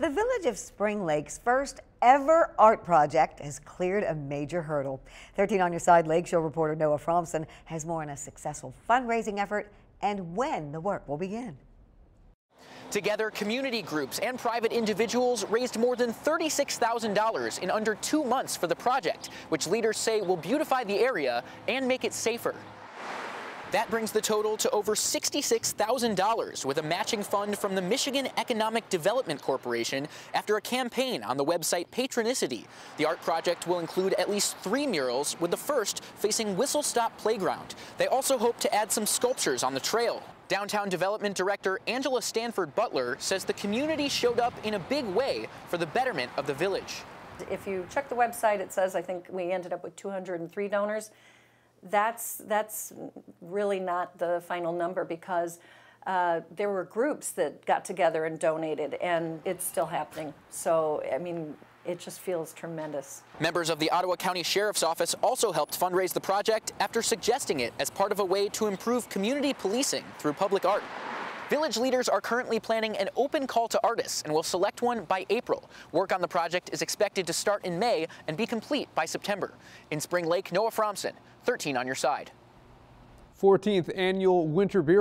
The village of Spring Lake's first ever art project has cleared a major hurdle. 13 on your side, Lakeshore reporter Noah Fromson has more on a successful fundraising effort and when the work will begin. Together, community groups and private individuals raised more than $36,000 in under two months for the project, which leaders say will beautify the area and make it safer. That brings the total to over $66,000 with a matching fund from the Michigan Economic Development Corporation after a campaign on the website Patronicity. The art project will include at least three murals, with the first facing Whistle Stop Playground. They also hope to add some sculptures on the trail. Downtown Development Director Angela Stanford Butler says the community showed up in a big way for the betterment of the village. If you check the website, it says I think we ended up with 203 donors that's that's really not the final number because uh, there were groups that got together and donated, and it's still happening. So, I mean, it just feels tremendous. Members of the Ottawa County Sheriff's Office also helped fundraise the project after suggesting it as part of a way to improve community policing through public art. Village leaders are currently planning an open call to artists and will select one by April. Work on the project is expected to start in May and be complete by September. In Spring Lake, Noah Fromson, 13 on your side. 14th annual Winter Beer